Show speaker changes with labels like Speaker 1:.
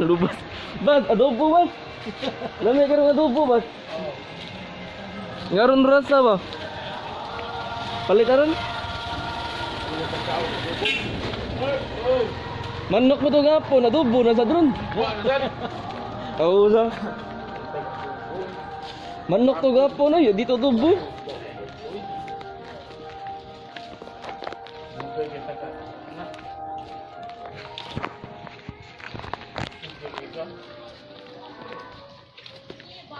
Speaker 1: Nalubas. Bas, adobo bas. Lami ka adobo bas. Ngaron rasa ba? Palitaron? Manok mo to gapon, adobo na sa drone. Oo sa. Manok to gapon ay dito adobo. Thank you.